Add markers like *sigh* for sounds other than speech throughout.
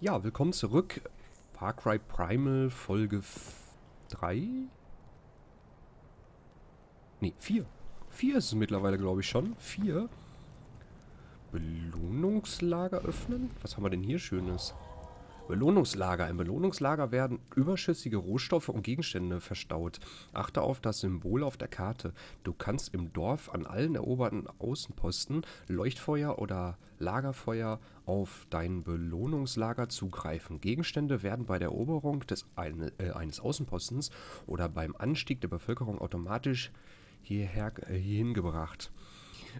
Ja, willkommen zurück. Far Cry Primal Folge 3? Ne, 4. 4 ist es mittlerweile, glaube ich, schon. 4. Belohnungslager öffnen? Was haben wir denn hier Schönes? Belohnungslager. Im Belohnungslager werden überschüssige Rohstoffe und Gegenstände verstaut. Achte auf das Symbol auf der Karte. Du kannst im Dorf an allen eroberten Außenposten Leuchtfeuer oder Lagerfeuer auf dein Belohnungslager zugreifen. Gegenstände werden bei der Eroberung des, eine, äh, eines Außenpostens oder beim Anstieg der Bevölkerung automatisch hierher, äh, hierhin gebracht.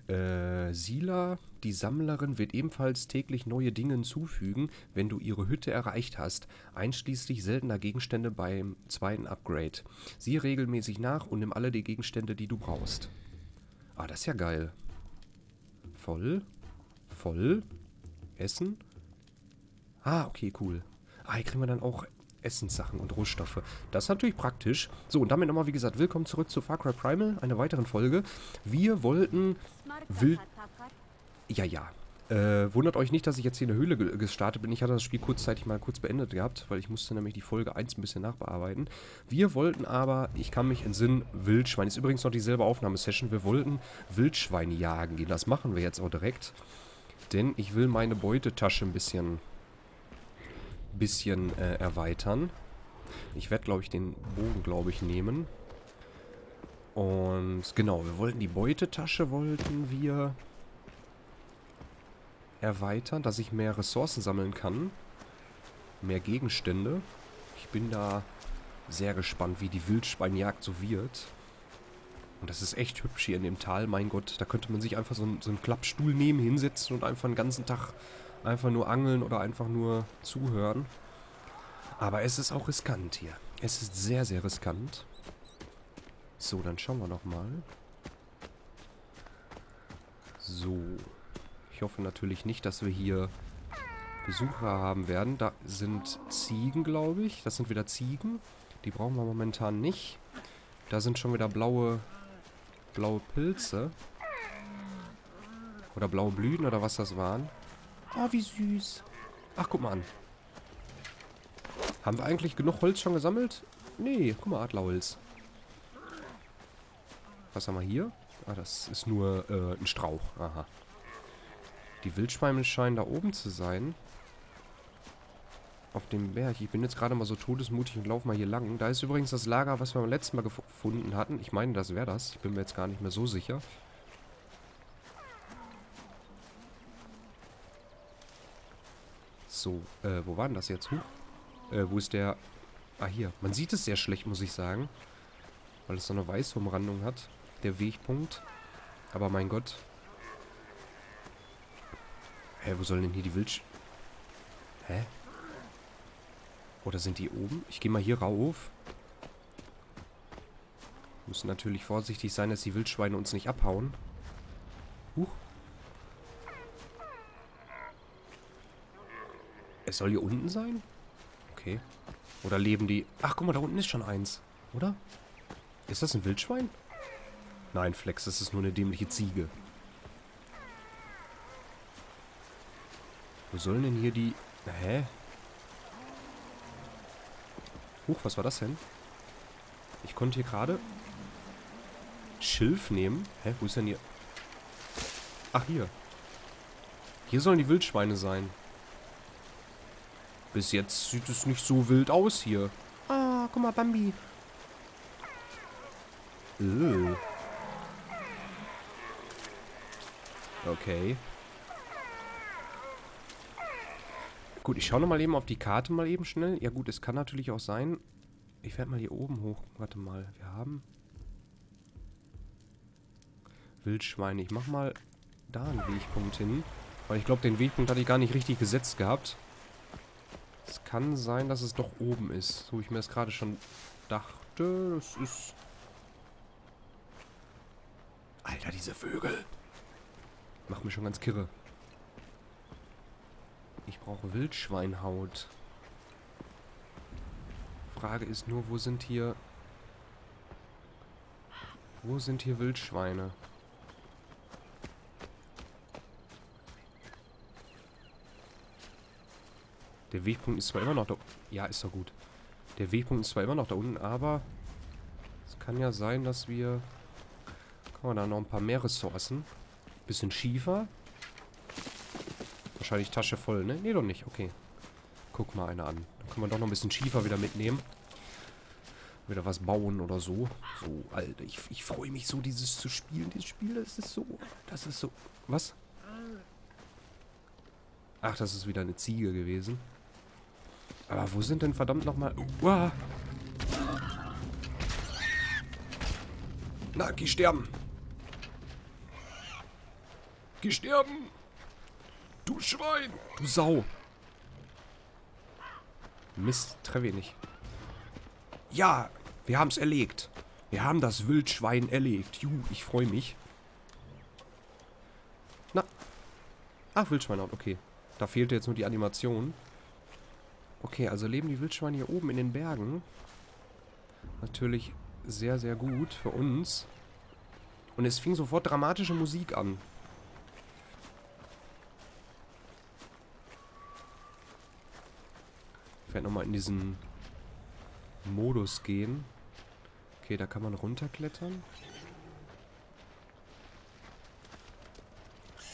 Äh, Sila, die Sammlerin, wird ebenfalls täglich neue Dinge hinzufügen, wenn du ihre Hütte erreicht hast, einschließlich seltener Gegenstände beim zweiten Upgrade. Sieh regelmäßig nach und nimm alle die Gegenstände, die du brauchst. Ah, das ist ja geil. Voll. Voll. Essen. Ah, okay, cool. Ah, hier kriegen wir dann auch Essenssachen und Rohstoffe. Das ist natürlich praktisch. So, und damit nochmal, wie gesagt, willkommen zurück zu Far Cry Primal, einer weiteren Folge. Wir wollten wild... Ja, ja. Äh, wundert euch nicht, dass ich jetzt hier in der Höhle ge gestartet bin. Ich hatte das Spiel kurzzeitig mal kurz beendet gehabt, weil ich musste nämlich die Folge 1 ein bisschen nachbearbeiten. Wir wollten aber, ich kann mich entsinnen, Wildschwein. Ist übrigens noch dieselbe Aufnahmesession. Wir wollten Wildschwein jagen gehen. Das machen wir jetzt auch direkt. Denn ich will meine Beutetasche ein bisschen bisschen äh, erweitern. Ich werde, glaube ich, den Bogen, glaube ich, nehmen. Und genau, wir wollten die Beutetasche, wollten wir erweitern, dass ich mehr Ressourcen sammeln kann. Mehr Gegenstände. Ich bin da sehr gespannt, wie die Wildschweinjagd so wird. Und das ist echt hübsch hier in dem Tal. Mein Gott, da könnte man sich einfach so, so einen Klappstuhl nehmen, hinsetzen und einfach den ganzen Tag einfach nur angeln oder einfach nur zuhören. Aber es ist auch riskant hier. Es ist sehr, sehr riskant. So, dann schauen wir nochmal. So. Ich hoffe natürlich nicht, dass wir hier Besucher haben werden. Da sind Ziegen, glaube ich. Das sind wieder Ziegen. Die brauchen wir momentan nicht. Da sind schon wieder blaue, blaue Pilze. Oder blaue Blüten oder was das waren. Oh, wie süß. Ach, guck mal an. Haben wir eigentlich genug Holz schon gesammelt? Nee, guck mal, Adlerholz. Was haben wir hier? Ah, das ist nur äh, ein Strauch. Aha. Die Wildschweine scheinen da oben zu sein. Auf dem Berg. Ich bin jetzt gerade mal so todesmutig und laufe mal hier lang. Da ist übrigens das Lager, was wir beim letzten Mal gefunden hatten. Ich meine, das wäre das. Ich bin mir jetzt gar nicht mehr so sicher. So, äh, wo war denn das jetzt? Huh. Äh, wo ist der... Ah, hier. Man sieht es sehr schlecht, muss ich sagen. Weil es so eine weiße Umrandung hat. Der Wegpunkt. Aber mein Gott. Hä, wo sollen denn hier die Wildsch... Hä? Oder sind die oben? Ich gehe mal hier rauf. Müssen natürlich vorsichtig sein, dass die Wildschweine uns nicht abhauen. Huch. Es soll hier unten sein? Okay. Oder leben die... Ach, guck mal, da unten ist schon eins. Oder? Ist das ein Wildschwein? Nein, Flex, das ist nur eine dämliche Ziege. Wo sollen denn hier die... Hä? Huch, was war das denn? Ich konnte hier gerade... Schilf nehmen. Hä, wo ist denn hier... Ach, hier. Hier sollen die Wildschweine sein. Bis jetzt sieht es nicht so wild aus hier. Ah, guck mal, Bambi. Ugh. Okay. Gut, ich schaue nochmal eben auf die Karte mal eben schnell. Ja gut, es kann natürlich auch sein... Ich werde mal hier oben hoch. Warte mal, wir haben... Wildschweine. Ich mach mal da einen Wegpunkt hin. Weil ich glaube, den Wegpunkt hatte ich gar nicht richtig gesetzt gehabt. Es kann sein, dass es doch oben ist. So wie ich mir das gerade schon dachte. Es ist... Alter, diese Vögel. Macht mich schon ganz kirre. Ich brauche Wildschweinhaut. Frage ist nur, wo sind hier... Wo sind hier Wildschweine? Der Wegpunkt ist zwar immer noch da... Ja, ist doch gut. Der Wegpunkt ist zwar immer noch da unten, aber... Es kann ja sein, dass wir... Kann man da noch ein paar mehr Ressourcen. Bisschen Schiefer. Wahrscheinlich Tasche voll, ne? Ne, doch nicht. Okay. Guck mal eine an. Dann können wir doch noch ein bisschen Schiefer wieder mitnehmen. Wieder was bauen oder so. So, Alter, ich, ich freue mich so, dieses zu spielen. Dieses Spiel, das ist so... Das ist so... Was? Ach, das ist wieder eine Ziege gewesen. Aber wo sind denn verdammt nochmal... Uah. Na, geh sterben. Geh sterben. Du Schwein. Du Sau. Mist, treffe ich nicht. Ja, wir haben es erlegt. Wir haben das Wildschwein erlegt. Juhu, ich freue mich. Na. Ach, Wildschweinhaut, okay. Da fehlte jetzt nur die Animation. Okay, also leben die Wildschweine hier oben in den Bergen. Natürlich sehr, sehr gut für uns. Und es fing sofort dramatische Musik an. Ich werde nochmal in diesen Modus gehen. Okay, da kann man runterklettern.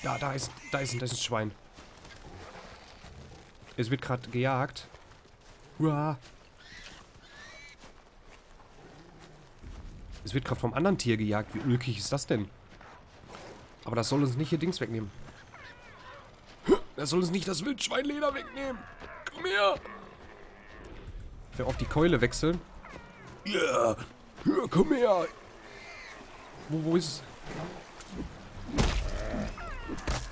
Ja, da ist, da ist, da ist ein Schwein. Es wird gerade gejagt. Uah. Es wird gerade vom anderen Tier gejagt. Wie ulkig ist das denn? Aber das soll uns nicht hier Dings wegnehmen. Das soll uns nicht das Wildschweinleder wegnehmen. Komm her. Ich will auf die Keule wechseln. Ja. Yeah. Komm her. Wo, wo ist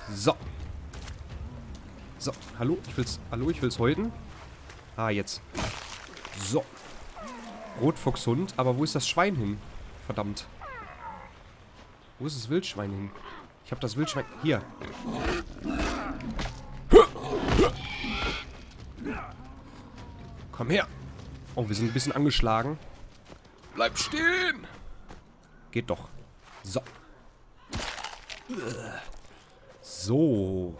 es? So. So, hallo, ich will's, hallo, ich will's häuten. Ah, jetzt. So. Rotfuchshund, aber wo ist das Schwein hin? Verdammt. Wo ist das Wildschwein hin? Ich habe das Wildschwein... Hier. Komm her. Oh, wir sind ein bisschen angeschlagen. Bleib stehen. Geht doch. So. So.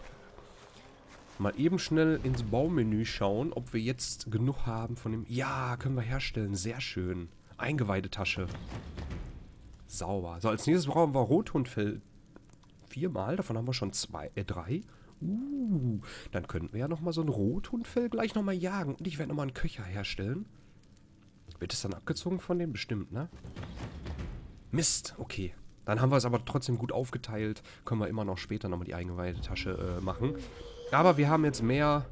Mal eben schnell ins Baumenü schauen, ob wir jetzt genug haben von dem... Ja, können wir herstellen. Sehr schön. Eingeweidetasche. Sauber. So, als nächstes brauchen wir Rothundfell. Viermal. Davon haben wir schon zwei, äh, drei. Uh, dann könnten wir ja nochmal so ein Rothundfell gleich nochmal jagen. Und ich werde nochmal einen Köcher herstellen. Wird es dann abgezogen von dem? Bestimmt, ne? Mist, okay. Dann haben wir es aber trotzdem gut aufgeteilt. Können wir immer noch später nochmal die Eingeweide-Tasche äh, machen. Aber wir haben jetzt mehr,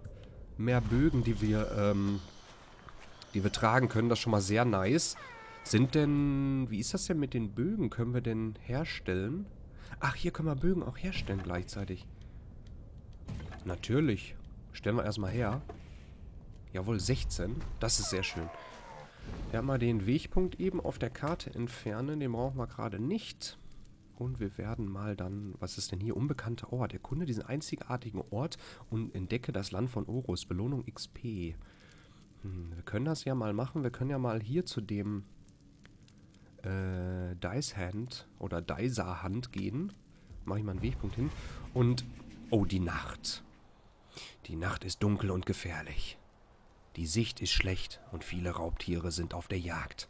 mehr Bögen, die wir, ähm, die wir tragen können. Das ist schon mal sehr nice. Sind denn, wie ist das denn mit den Bögen? Können wir denn herstellen? Ach, hier können wir Bögen auch herstellen gleichzeitig. Natürlich. Stellen wir erstmal her. Jawohl, 16. Das ist sehr schön. Wir haben mal den Wegpunkt eben auf der Karte entfernen. Den brauchen wir gerade nicht. Und wir werden mal dann, was ist denn hier? Unbekannter Ort. Erkunde diesen einzigartigen Ort und entdecke das Land von Orus. Belohnung XP. Hm, wir können das ja mal machen. Wir können ja mal hier zu dem äh, Dice Hand oder Dicer Hand gehen. Mache ich mal einen Wegpunkt hin. Und, oh, die Nacht. Die Nacht ist dunkel und gefährlich. Die Sicht ist schlecht und viele Raubtiere sind auf der Jagd.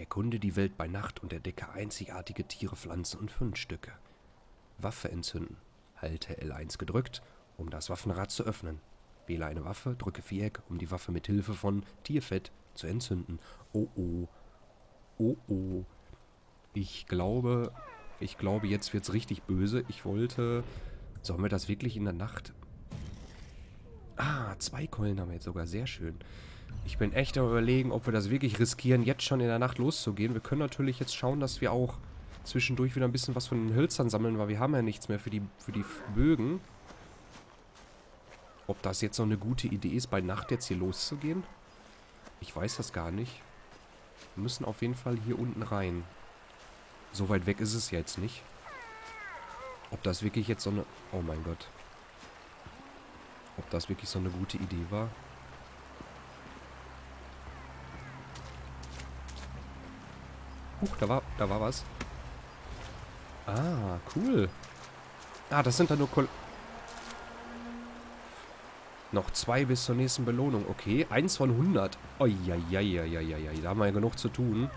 Erkunde die Welt bei Nacht und entdecke einzigartige Tiere, Pflanzen und Fundstücke. Waffe entzünden. Halte L1 gedrückt, um das Waffenrad zu öffnen. Wähle eine Waffe, drücke Viereck, um die Waffe mit Hilfe von Tierfett zu entzünden. Oh oh. Oh oh. Ich glaube, ich glaube, jetzt wird's richtig böse. Ich wollte... Sollen wir das wirklich in der Nacht... Ah, zwei Keulen haben wir jetzt sogar. Sehr schön. Ich bin echt am überlegen, ob wir das wirklich riskieren, jetzt schon in der Nacht loszugehen. Wir können natürlich jetzt schauen, dass wir auch zwischendurch wieder ein bisschen was von den Hölzern sammeln, weil wir haben ja nichts mehr für die, für die Bögen. Ob das jetzt so eine gute Idee ist, bei Nacht jetzt hier loszugehen? Ich weiß das gar nicht. Wir müssen auf jeden Fall hier unten rein. So weit weg ist es jetzt nicht. Ob das wirklich jetzt so eine... Oh mein Gott. Ob das wirklich so eine gute Idee war? Huch, da war, da war was. Ah, cool. Ah, das sind da nur Kol Noch zwei bis zur nächsten Belohnung. Okay, eins von 100. Uiuiuiuiui, da haben wir ja genug zu tun.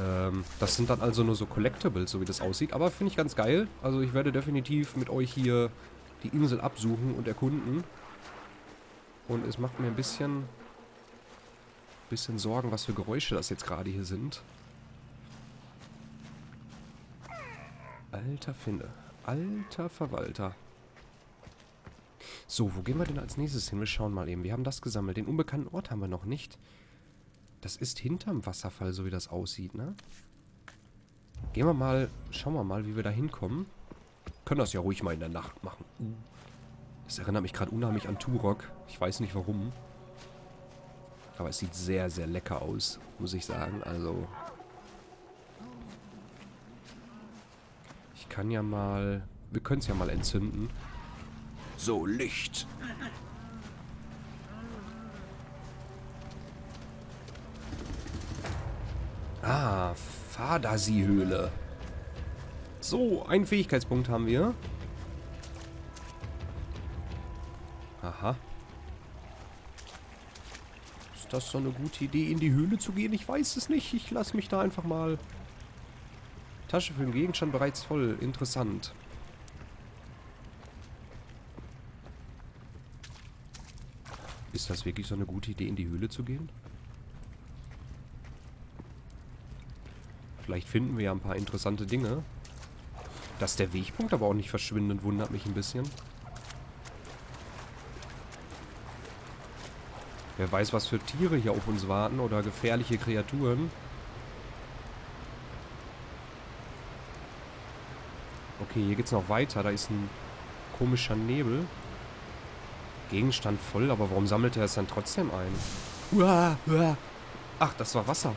Ähm, das sind dann also nur so Collectibles, so wie das aussieht. Aber finde ich ganz geil. Also ich werde definitiv mit euch hier die Insel absuchen und erkunden. Und es macht mir ein bisschen, bisschen Sorgen, was für Geräusche das jetzt gerade hier sind. Alter Finne. Alter Verwalter. So, wo gehen wir denn als nächstes hin? Wir schauen mal eben. Wir haben das gesammelt. Den unbekannten Ort haben wir noch nicht. Das ist hinterm Wasserfall, so wie das aussieht, ne? Gehen wir mal, schauen wir mal, wie wir da hinkommen. Können das ja ruhig mal in der Nacht machen. Das erinnert mich gerade unheimlich an Turok. Ich weiß nicht warum. Aber es sieht sehr, sehr lecker aus, muss ich sagen. Also... Ich kann ja mal... Wir können es ja mal entzünden. So, Licht. Ah, Fadasi-Höhle. So, einen Fähigkeitspunkt haben wir. Aha. Ist das so eine gute Idee, in die Höhle zu gehen? Ich weiß es nicht. Ich lasse mich da einfach mal... Tasche für den Gegenstand bereits voll. Interessant. Ist das wirklich so eine gute Idee, in die Höhle zu gehen? Vielleicht finden wir ja ein paar interessante Dinge. Dass der Wegpunkt aber auch nicht verschwindet, wundert mich ein bisschen. Wer weiß, was für Tiere hier auf uns warten oder gefährliche Kreaturen. Okay, hier geht's noch weiter. Da ist ein komischer Nebel. Gegenstand voll, aber warum sammelt er es dann trotzdem ein? Uah, uah. Ach, das war Wasser.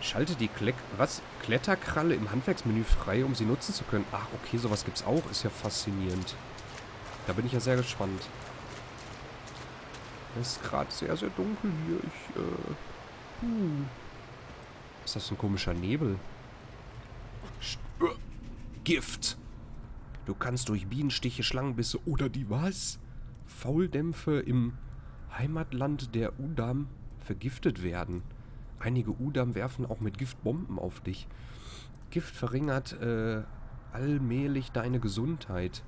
Schalte die Kleck was? Kletterkralle im Handwerksmenü frei, um sie nutzen zu können. Ach, okay, sowas gibt's auch. Ist ja faszinierend. Da bin ich ja sehr gespannt. Es ist gerade sehr, sehr dunkel hier. Ich, äh... Hm. Ist das ein komischer Nebel? Gift. Du kannst durch Bienenstiche, Schlangenbisse oder die was? Fauldämpfe im Heimatland der Udam vergiftet werden. Einige Udam werfen auch mit Giftbomben auf dich. Gift verringert äh, allmählich deine Gesundheit.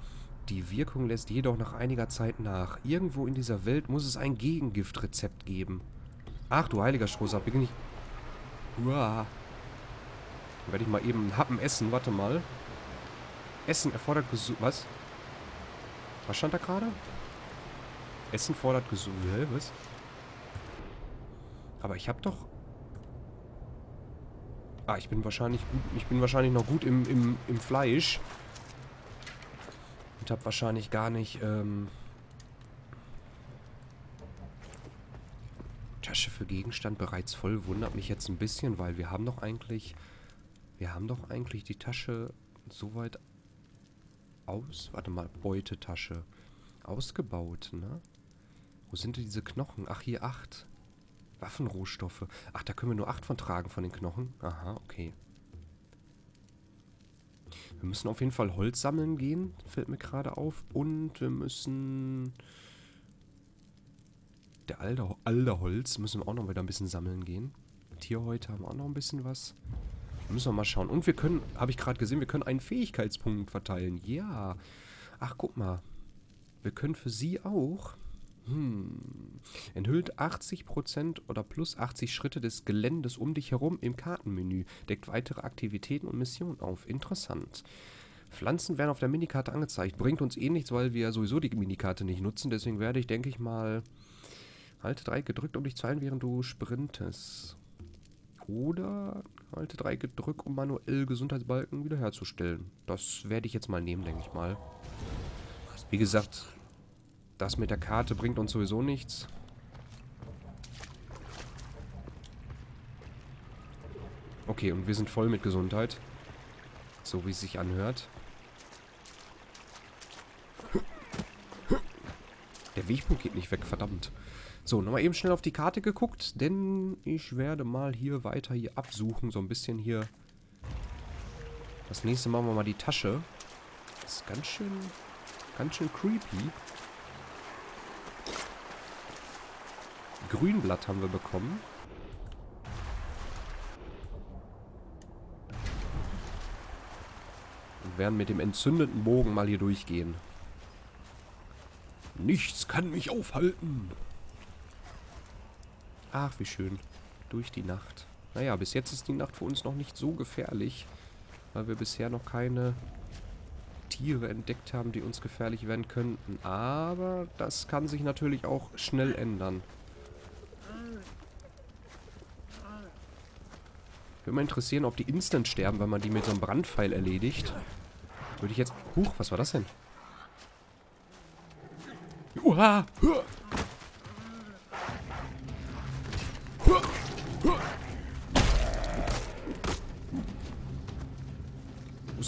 Die Wirkung lässt jedoch nach einiger Zeit nach. Irgendwo in dieser Welt muss es ein Gegengiftrezept geben. Ach du heiliger Strohsack, bin ich... Uah. Werde ich mal eben einen Happen essen, warte mal. Essen erfordert Gesundheit. Was? Was stand da gerade? Essen fordert Gesundheit. Was? Aber ich habe doch... Ah, ich bin wahrscheinlich gut. Ich bin wahrscheinlich noch gut im, im, im Fleisch. Und habe wahrscheinlich gar nicht, ähm... Tasche für Gegenstand bereits voll. Wundert mich jetzt ein bisschen, weil wir haben doch eigentlich... Wir haben doch eigentlich die Tasche soweit aus... Warte mal, Beutetasche. Ausgebaut, ne? Wo sind denn diese Knochen? Ach, hier acht. Waffenrohstoffe. Ach, da können wir nur acht von tragen von den Knochen. Aha, okay. Wir müssen auf jeden Fall Holz sammeln gehen. Fällt mir gerade auf. Und wir müssen... Der Alder, Alderholz müssen wir auch noch wieder ein bisschen sammeln gehen. Tierhäute haben wir auch noch ein bisschen was. Müssen wir mal schauen. Und wir können, habe ich gerade gesehen, wir können einen Fähigkeitspunkt verteilen. Ja. Ach, guck mal. Wir können für sie auch... Hm. Enthüllt 80% oder plus 80 Schritte des Geländes um dich herum im Kartenmenü. Deckt weitere Aktivitäten und Missionen auf. Interessant. Pflanzen werden auf der Minikarte angezeigt. Bringt uns eh nichts, weil wir sowieso die Minikarte nicht nutzen. Deswegen werde ich, denke ich mal... Halte 3 gedrückt, um dich zu heilen, während du sprintest. Oder halte 3 gedrückt, um manuell Gesundheitsbalken wiederherzustellen. Das werde ich jetzt mal nehmen, denke ich mal. Wie gesagt, das mit der Karte bringt uns sowieso nichts. Okay, und wir sind voll mit Gesundheit. So wie es sich anhört. Der Wegpunkt geht nicht weg, verdammt. So, nochmal eben schnell auf die Karte geguckt, denn ich werde mal hier weiter hier absuchen. So ein bisschen hier. Das nächste machen wir mal die Tasche. Das ist ganz schön Ganz schön creepy. Grünblatt haben wir bekommen. Und werden mit dem entzündeten Bogen mal hier durchgehen. Nichts kann mich aufhalten. Ach, wie schön. Durch die Nacht. Naja, bis jetzt ist die Nacht für uns noch nicht so gefährlich, weil wir bisher noch keine Tiere entdeckt haben, die uns gefährlich werden könnten. Aber das kann sich natürlich auch schnell ändern. Würde mal interessieren, ob die instant sterben, wenn man die mit so einem Brandpfeil erledigt. Würde ich jetzt... Huch, was war das denn? Uha!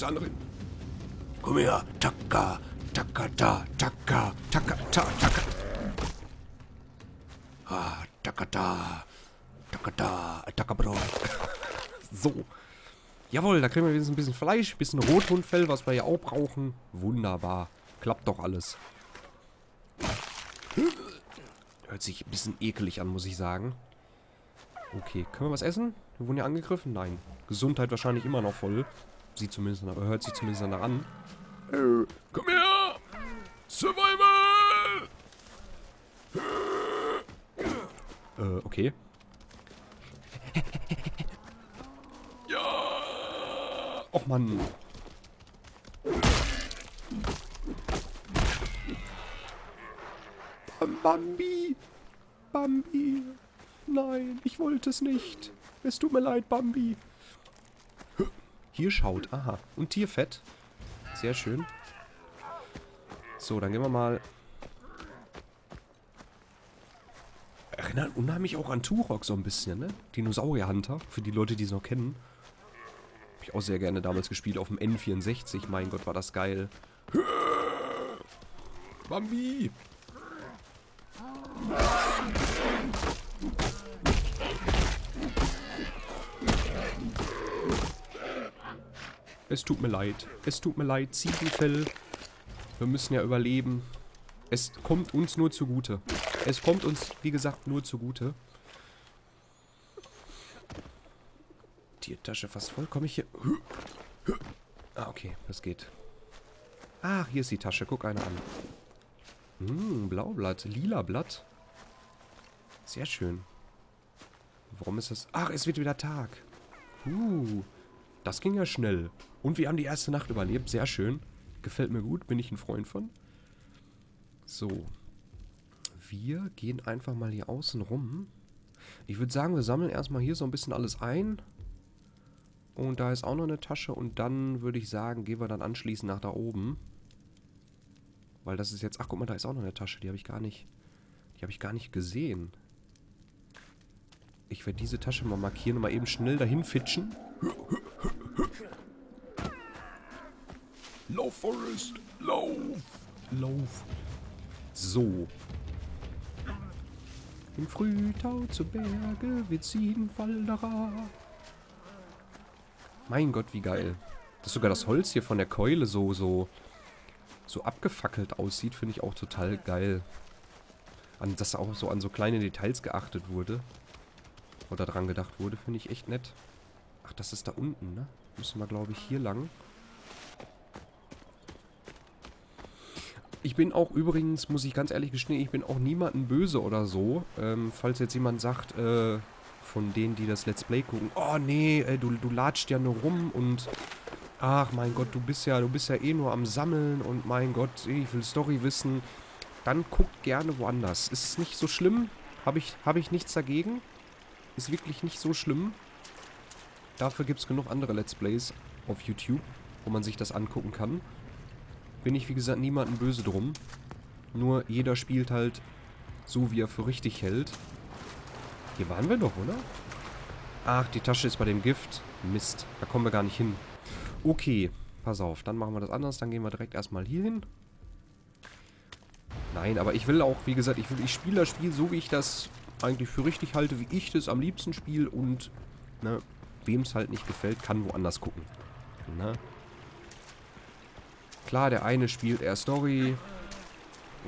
Der andere? Komm her! Taka! Taka da! Taka! Taka ta! Taka! Ah, Taka da! Taka da! Taka Bro! *laughs* So. Jawohl, da kriegen wir wenigstens ein bisschen Fleisch, ein bisschen Rothundfell, was wir ja auch brauchen. Wunderbar. Klappt doch alles. Hört sich ein bisschen ekelig an, muss ich sagen. Okay, können wir was essen? Wir wurden ja angegriffen? Nein. Gesundheit wahrscheinlich immer noch voll. Sieht zumindest, aber hört sich zumindest danach an. Äh, komm her! Survival! Äh, okay. ja! Och, Mann. Bambi! Bambi! Nein, ich wollte es nicht. Es tut mir leid, Bambi. Hier schaut, aha. Und Tierfett. Sehr schön. So, dann gehen wir mal... Erinnert unheimlich auch an Turok so ein bisschen, ne? Dinosaurier-Hunter, für die Leute, die es noch kennen. Hab ich auch sehr gerne damals gespielt auf dem N64. Mein Gott, war das geil. Bambi! Es tut mir leid. Es tut mir leid. Ziegenfell. Wir müssen ja überleben. Es kommt uns nur zugute. Es kommt uns, wie gesagt, nur zugute. Tiertasche fast voll. Komme ich hier... Ah, okay. Das geht. Ach, hier ist die Tasche. Guck eine an. Hm, Blaublatt. Lila Blatt. Sehr schön. Warum ist das... Ach, es wird wieder Tag. Uh, das ging ja schnell. Und wir haben die erste Nacht überlebt. Sehr schön. Gefällt mir gut. Bin ich ein Freund von. So. Wir gehen einfach mal hier außen rum. Ich würde sagen, wir sammeln erstmal hier so ein bisschen alles ein. Und da ist auch noch eine Tasche. Und dann würde ich sagen, gehen wir dann anschließend nach da oben. Weil das ist jetzt... Ach, guck mal, da ist auch noch eine Tasche. Die habe ich gar nicht... Die habe ich gar nicht gesehen. Ich werde diese Tasche mal markieren und mal eben schnell dahin fitschen. Lauf, Forest! Lauf! Lauf! So. Im Frühtau zu Berge, wir ziehen Waldera. Mein Gott, wie geil. Dass sogar das Holz hier von der Keule so, so, so abgefackelt aussieht, finde ich auch total geil. An, dass auch so an so kleine Details geachtet wurde. Oder dran gedacht wurde, finde ich echt nett. Ach, das ist da unten, ne? Müssen wir, glaube ich, hier lang. Ich bin auch übrigens, muss ich ganz ehrlich gestehen, ich bin auch niemanden böse oder so. Ähm, falls jetzt jemand sagt, äh, von denen, die das Let's Play gucken, oh nee, ey, du, du latscht ja nur rum und ach mein Gott, du bist ja, du bist ja eh nur am Sammeln und mein Gott, ich will Story wissen. Dann guckt gerne woanders. Ist nicht so schlimm, habe ich, hab ich nichts dagegen. Ist wirklich nicht so schlimm. Dafür gibt es genug andere Let's Plays auf YouTube, wo man sich das angucken kann. Bin ich, wie gesagt, niemanden böse drum. Nur jeder spielt halt so, wie er für richtig hält. Hier waren wir doch, oder? Ach, die Tasche ist bei dem Gift. Mist, da kommen wir gar nicht hin. Okay, pass auf, dann machen wir das anders. Dann gehen wir direkt erstmal hier hin. Nein, aber ich will auch, wie gesagt, ich ich spiele das Spiel so, wie ich das eigentlich für richtig halte, wie ich das am liebsten spiele und, ne, wem es halt nicht gefällt, kann woanders gucken. Ne? Klar, der eine spielt eher Story.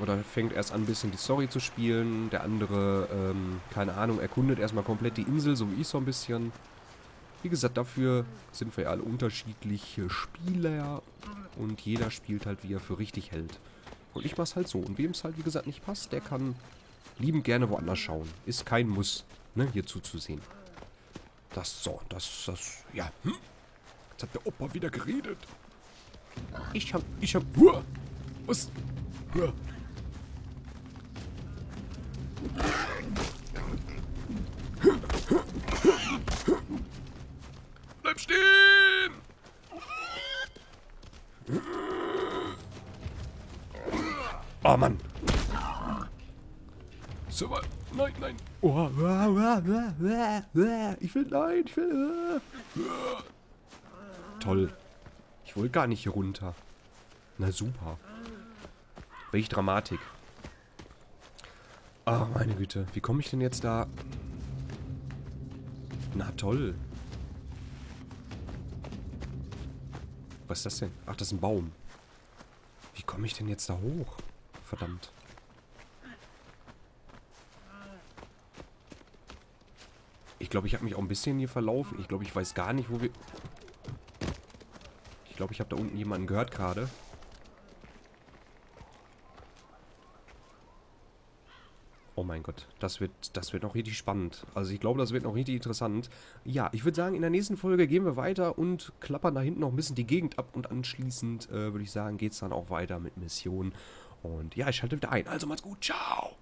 Oder fängt erst an, ein bisschen die Story zu spielen. Der andere, ähm, keine Ahnung, erkundet erstmal komplett die Insel, so wie ich so ein bisschen. Wie gesagt, dafür sind wir ja alle unterschiedliche Spieler. Und jeder spielt halt, wie er für richtig hält. Und ich mach's halt so. Und wem es halt, wie gesagt, nicht passt, der kann liebend gerne woanders schauen. Ist kein Muss, ne, hier zuzusehen. Das, so, das, das, ja, hm? Jetzt hat der Opa wieder geredet. Ich hab, ich hab, Huah! was, Huah! Bleib stehen! Oh Mann! So, nein, nein! Oh, ich will, nein, ich will. Toll. Ich wollte gar nicht hier runter. Na super. Welch Dramatik. Ach, meine Güte. Wie komme ich denn jetzt da... Na toll. Was ist das denn? Ach, das ist ein Baum. Wie komme ich denn jetzt da hoch? Verdammt. Ich glaube, ich habe mich auch ein bisschen hier verlaufen. Ich glaube, ich weiß gar nicht, wo wir... Ich glaube, ich habe da unten jemanden gehört gerade. Oh mein Gott, das wird, das wird noch richtig spannend. Also ich glaube, das wird noch richtig interessant. Ja, ich würde sagen, in der nächsten Folge gehen wir weiter und klappern da hinten noch ein bisschen die Gegend ab. Und anschließend, äh, würde ich sagen, geht es dann auch weiter mit Missionen. Und ja, ich schalte wieder ein. Also macht's gut, ciao!